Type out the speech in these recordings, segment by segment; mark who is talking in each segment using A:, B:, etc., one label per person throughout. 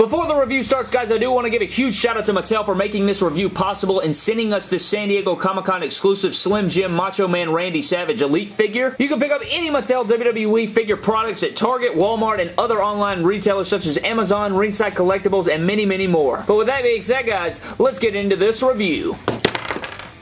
A: Before the review starts, guys, I do want to give a huge shout out to Mattel for making this review possible and sending us this San Diego Comic-Con exclusive Slim Jim Macho Man Randy Savage Elite figure. You can pick up any Mattel WWE figure products at Target, Walmart, and other online retailers such as Amazon, Ringside Collectibles, and many, many more. But with that being said, guys, let's get into this review.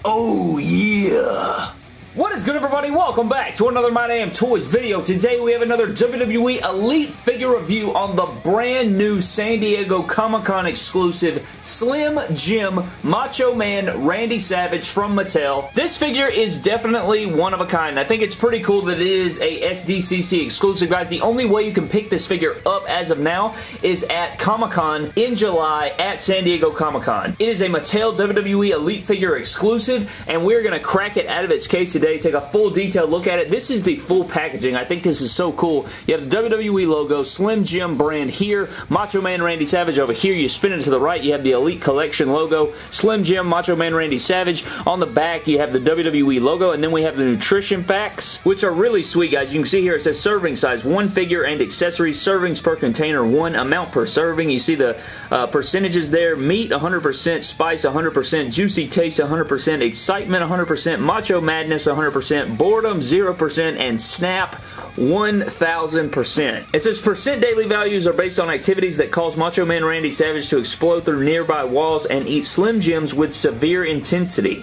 A: Oh, yeah. What is good everybody? Welcome back to another My Damn Toys video. Today we have another WWE Elite figure review on the brand new San Diego Comic-Con exclusive Slim Jim Macho Man Randy Savage from Mattel. This figure is definitely one of a kind. I think it's pretty cool that it is a SDCC exclusive, guys. The only way you can pick this figure up as of now is at Comic-Con in July at San Diego Comic-Con. It is a Mattel WWE Elite figure exclusive, and we're going to crack it out of its case today take a full detailed look at it. This is the full packaging. I think this is so cool. You have the WWE logo, Slim Jim brand here, Macho Man Randy Savage over here. You spin it to the right, you have the Elite Collection logo, Slim Jim, Macho Man Randy Savage. On the back, you have the WWE logo, and then we have the nutrition facts, which are really sweet, guys. You can see here it says serving size, one figure and accessories, servings per container, one amount per serving. You see the uh, percentages there, meat 100%, spice 100%, juicy taste 100%, excitement 100%, macho madness 100%, boredom 0%, and snap 1000%. It says percent daily values are based on activities that cause Macho Man Randy Savage to explode through nearby walls and eat Slim Jims with severe intensity.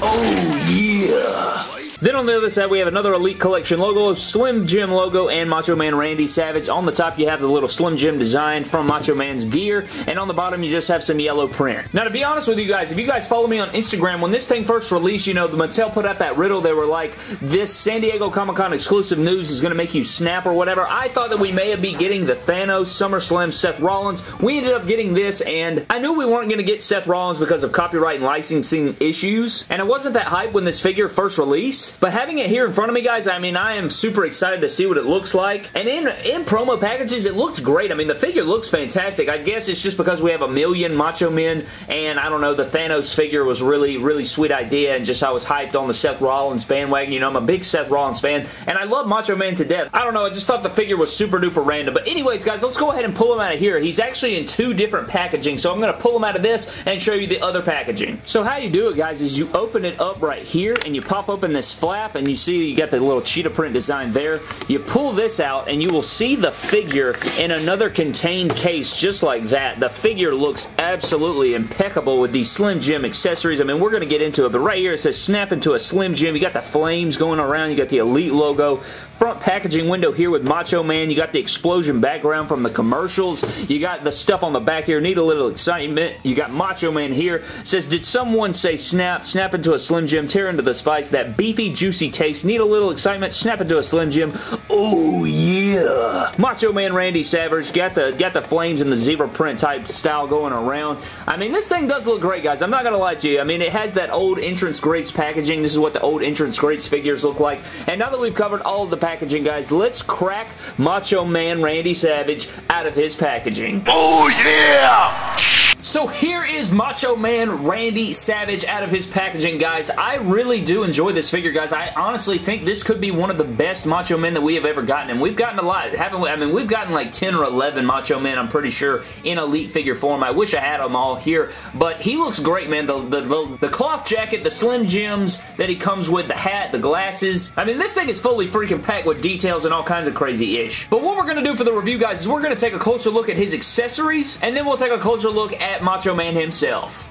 A: Oh yeah! Then on the other side, we have another Elite Collection logo, Slim Jim logo, and Macho Man Randy Savage. On the top, you have the little Slim Jim design from Macho Man's gear, and on the bottom, you just have some yellow print. Now, to be honest with you guys, if you guys follow me on Instagram, when this thing first released, you know, the Mattel put out that riddle. They were like, this San Diego Comic-Con exclusive news is going to make you snap or whatever. I thought that we may have be getting the Thanos SummerSlam Seth Rollins. We ended up getting this, and I knew we weren't going to get Seth Rollins because of copyright and licensing issues, and I wasn't that hype when this figure first released. But having it here in front of me, guys, I mean, I am super excited to see what it looks like. And in, in promo packages, it looked great. I mean, the figure looks fantastic. I guess it's just because we have a million Macho Men, and I don't know, the Thanos figure was really, really sweet idea, and just I was hyped on the Seth Rollins bandwagon. You know, I'm a big Seth Rollins fan, and I love Macho Man to death. I don't know, I just thought the figure was super duper random. But anyways, guys, let's go ahead and pull him out of here. He's actually in two different packaging, so I'm going to pull him out of this and show you the other packaging. So how you do it, guys, is you open it up right here, and you pop open this flap, and you see you got the little cheetah print design there. You pull this out and you will see the figure in another contained case just like that. The figure looks absolutely impeccable with these Slim Jim accessories. I mean, we're going to get into it, but right here it says snap into a Slim Jim. You got the flames going around. You got the Elite logo front packaging window here with Macho Man. You got the explosion background from the commercials. You got the stuff on the back here. Need a little excitement. You got Macho Man here. says, did someone say snap? Snap into a Slim Jim. Tear into the spice. That beefy, juicy taste. Need a little excitement. Snap into a Slim Jim. Oh, yeah. Macho Man Randy Savage. Got the, got the flames and the zebra print type style going around. I mean, this thing does look great, guys. I'm not going to lie to you. I mean, it has that old Entrance Greats packaging. This is what the old Entrance Greats figures look like. And now that we've covered all the packaging, guys. Let's crack Macho Man Randy Savage out of his packaging.
B: Oh, yeah!
A: So here is Macho Man Randy Savage out of his packaging, guys. I really do enjoy this figure, guys. I honestly think this could be one of the best Macho Men that we have ever gotten, and we've gotten a lot, haven't we? I mean, we've gotten like 10 or 11 Macho Men, I'm pretty sure, in Elite figure form. I wish I had them all here, but he looks great, man. The, the, the, the cloth jacket, the Slim Jims that he comes with, the hat, the glasses. I mean, this thing is fully freaking packed with details and all kinds of crazy-ish. But what we're going to do for the review, guys, is we're going to take a closer look at his accessories, and then we'll take a closer look at Macho Man himself.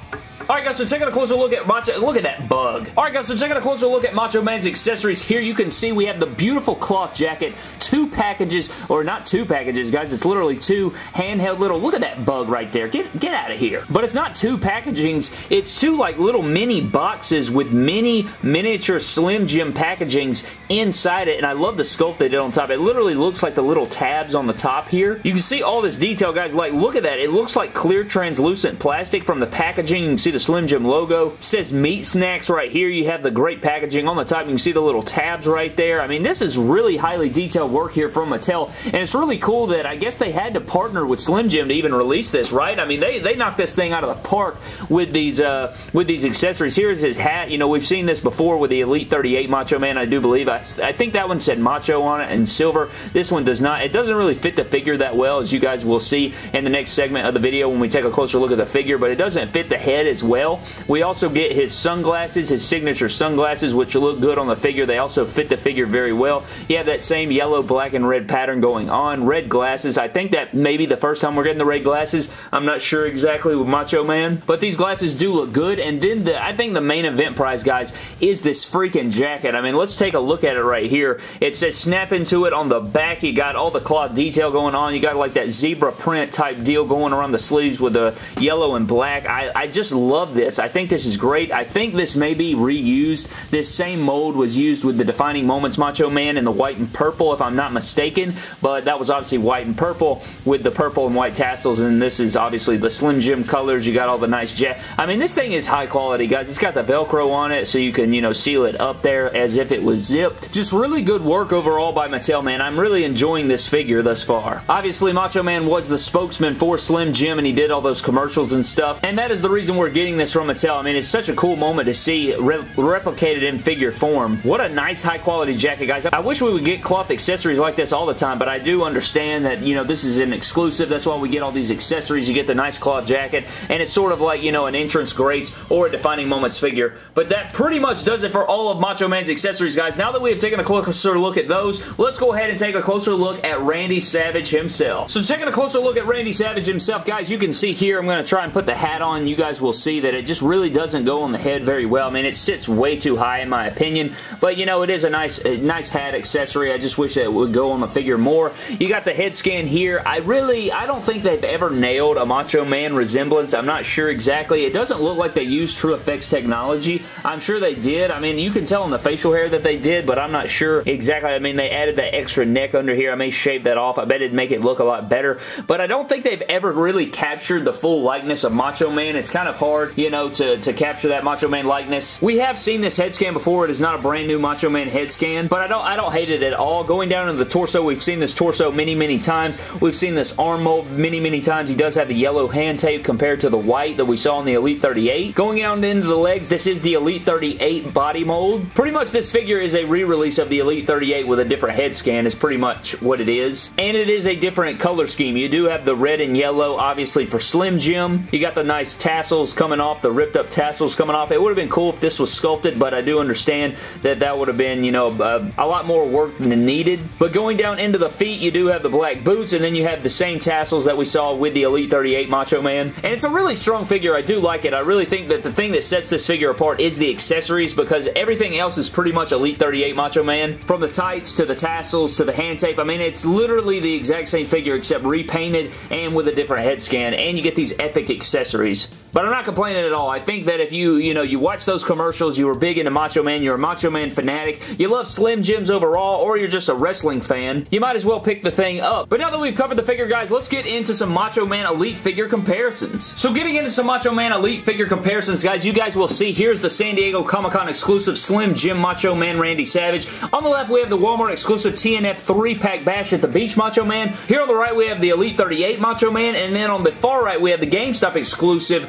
A: Alright guys, so taking a closer look at Macho, look at that bug. Alright guys, so taking a closer look at Macho Man's accessories, here you can see we have the beautiful cloth jacket, two packages, or not two packages guys, it's literally two handheld little, look at that bug right there, get, get out of here. But it's not two packagings, it's two like little mini boxes with mini miniature Slim Jim packagings inside it, and I love the sculpt they did on top. It literally looks like the little tabs on the top here. You can see all this detail guys, like look at that, it looks like clear translucent plastic from the packaging, you can see the Slim Slim Jim logo. It says meat snacks right here. You have the great packaging. On the top, you can see the little tabs right there. I mean, this is really highly detailed work here from Mattel, and it's really cool that I guess they had to partner with Slim Jim to even release this, right? I mean, they, they knocked this thing out of the park with these uh, with these accessories. Here's his hat. You know, we've seen this before with the Elite 38 Macho Man, I do believe. I, I think that one said Macho on it in silver. This one does not. It doesn't really fit the figure that well, as you guys will see in the next segment of the video when we take a closer look at the figure, but it doesn't fit the head as well. We also get his sunglasses, his signature sunglasses, which look good on the figure. They also fit the figure very well. You have that same yellow, black, and red pattern going on. Red glasses. I think that maybe the first time we're getting the red glasses. I'm not sure exactly with Macho Man, but these glasses do look good. And then the, I think the main event prize, guys, is this freaking jacket. I mean, let's take a look at it right here. It says snap into it on the back. You got all the cloth detail going on. You got like that zebra print type deal going around the sleeves with the yellow and black. I, I just love this. I think this is great. I think this may be reused. This same mold was used with the Defining Moments Macho Man in the white and purple, if I'm not mistaken, but that was obviously white and purple with the purple and white tassels, and this is obviously the Slim Jim colors. You got all the nice jet. I mean, this thing is high quality, guys. It's got the Velcro on it, so you can, you know, seal it up there as if it was zipped. Just really good work overall by Mattel, man. I'm really enjoying this figure thus far. Obviously, Macho Man was the spokesman for Slim Jim, and he did all those commercials and stuff, and that is the reason we're getting this from Mattel. I mean, it's such a cool moment to see re replicated in figure form. What a nice high quality jacket, guys. I wish we would get cloth accessories like this all the time, but I do understand that, you know, this is an exclusive. That's why we get all these accessories. You get the nice cloth jacket, and it's sort of like, you know, an entrance greats or a defining moments figure. But that pretty much does it for all of Macho Man's accessories, guys. Now that we have taken a closer look at those, let's go ahead and take a closer look at Randy Savage himself. So taking a closer look at Randy Savage himself, guys, you can see here, I'm going to try and put the hat on. You guys will see that it just really doesn't go on the head very well. I mean, it sits way too high in my opinion, but you know, it is a nice, a nice hat accessory. I just wish that it would go on the figure more. You got the head scan here. I really, I don't think they've ever nailed a Macho Man resemblance. I'm not sure exactly. It doesn't look like they used TrueFX technology. I'm sure they did. I mean, you can tell in the facial hair that they did, but I'm not sure exactly. I mean, they added that extra neck under here. I may shave that off. I bet it'd make it look a lot better, but I don't think they've ever really captured the full likeness of Macho Man. It's kind of hard, you know, to, to capture that Macho Man likeness. We have seen this head scan before. It is not a brand new Macho Man head scan, but I don't, I don't hate it at all. Going down into the torso, we've seen this torso many, many times. We've seen this arm mold many, many times. He does have the yellow hand tape compared to the white that we saw in the Elite 38. Going out into the legs, this is the Elite 38 body mold. Pretty much this figure is a re-release of the Elite 38 with a different head scan is pretty much what it is. And it is a different color scheme. You do have the red and yellow, obviously, for Slim Jim. You got the nice tassels coming off, the ripped up tassels coming off. It would have been cool if this was sculpted, but I do understand that that would have been, you know, a, a lot more work than needed. But going down into the feet, you do have the black boots, and then you have the same tassels that we saw with the Elite 38 Macho Man. And it's a really strong figure. I do like it. I really think that the thing that sets this figure apart is the accessories because everything else is pretty much Elite 38 Macho Man. From the tights to the tassels to the hand tape. I mean, it's literally the exact same figure except repainted and with a different head scan. And you get these epic accessories. But I'm not complaining at all. I think that if you, you know, you watch those commercials, you were big into Macho Man, you're a Macho Man fanatic, you love Slim Jims overall, or you're just a wrestling fan, you might as well pick the thing up. But now that we've covered the figure, guys, let's get into some Macho Man Elite figure comparisons. So getting into some Macho Man Elite figure comparisons, guys, you guys will see here's the San Diego Comic-Con exclusive Slim Jim Macho Man Randy Savage. On the left, we have the Walmart exclusive TNF 3-pack bash at the beach Macho Man. Here on the right, we have the Elite 38 Macho Man, and then on the far right, we have the GameStop exclusive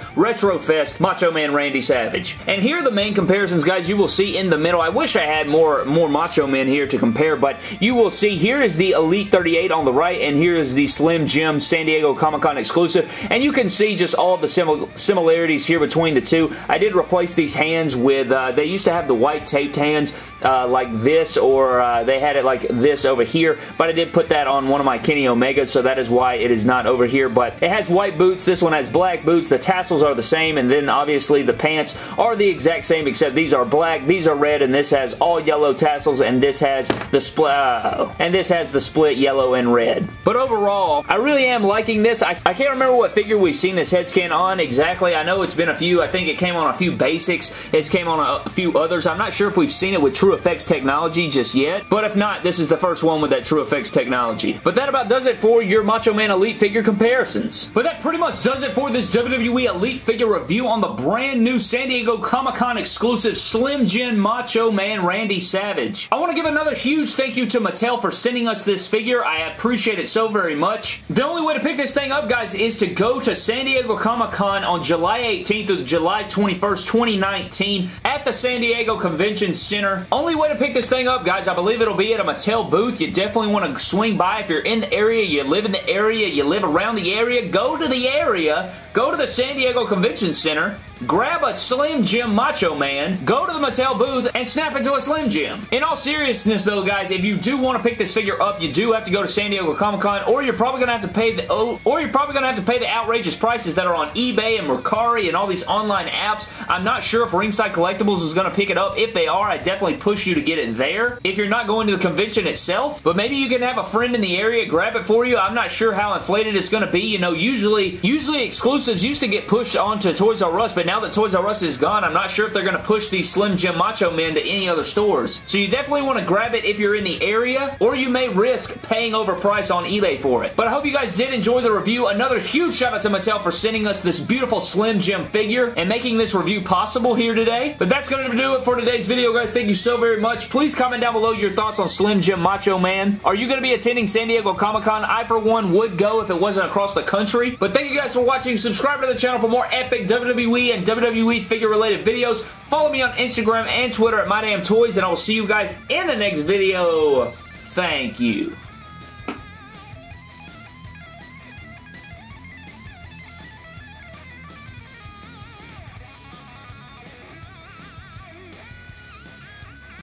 A: Retrofest Macho Man Randy Savage. And here are the main comparisons, guys, you will see in the middle. I wish I had more, more Macho Men here to compare, but you will see here is the Elite 38 on the right, and here is the Slim Jim San Diego Comic-Con exclusive, and you can see just all the simil similarities here between the two. I did replace these hands with, uh, they used to have the white taped hands uh, like this, or uh, they had it like this over here, but I did put that on one of my Kenny Omegas, so that is why it is not over here, but it has white boots, this one has black boots, the tassels are the same, and then obviously the pants are the exact same, except these are black, these are red, and this has all yellow tassels, and this has the split, uh, and this has the split yellow and red. But overall, I really am liking this. I, I can't remember what figure we've seen this head scan on exactly. I know it's been a few. I think it came on a few basics. It's came on a, a few others. I'm not sure if we've seen it with TrueFX technology just yet, but if not, this is the first one with that TrueFX technology. But that about does it for your Macho Man Elite figure comparisons. But that pretty much does it for this WWE Elite figure review on the brand new San Diego Comic-Con exclusive Slim Jim Macho Man Randy Savage. I want to give another huge thank you to Mattel for sending us this figure. I appreciate it so very much. The only way to pick this thing up, guys, is to go to San Diego Comic-Con on July 18th through July 21st, 2019 at the San Diego Convention Center. Only way to pick this thing up, guys, I believe it'll be at a Mattel booth. You definitely want to swing by if you're in the area, you live in the area, you live around the area, go to the area, go to the San Diego Convention Center, grab a Slim Jim Macho Man, go to the Mattel booth, and snap into a Slim Jim. In all seriousness though, guys, if you do want to pick this figure up, you do have to go to San Diego Comic-Con, or you're probably going to have to pay the oh, or you're probably going to have to pay the outrageous prices that are on eBay and Mercari and all these online apps. I'm not sure if Ringside Collectibles is going to pick it up. If they are, I definitely push you to get it there. If you're not going to the convention itself, but maybe you can have a friend in the area grab it for you. I'm not sure how inflated it's going to be. You know, usually, usually exclusives used to get pushed onto Toys R Us, but now that Toys R Us is gone, I'm not sure if they're going to push these Slim Jim Macho Men to any other stores. So you definitely want to grab it if you're in the area, or you may risk paying overprice on eBay for it. But I hope you guys did enjoy the review. Another huge shout out to Mattel for sending us this beautiful Slim Jim figure and making this review possible here today. But that's going to do it for today's video, guys. Thank you so very much. Please comment down below your thoughts on Slim Jim Macho Man. Are you going to be attending San Diego Comic-Con? I, for one, would go if it wasn't across the country. But thank you guys for watching. Subscribe to the channel for more epic WWE and WWE figure-related videos. Follow me on Instagram and Twitter at MyDamnToys, and I will see you guys in the next video. Thank you.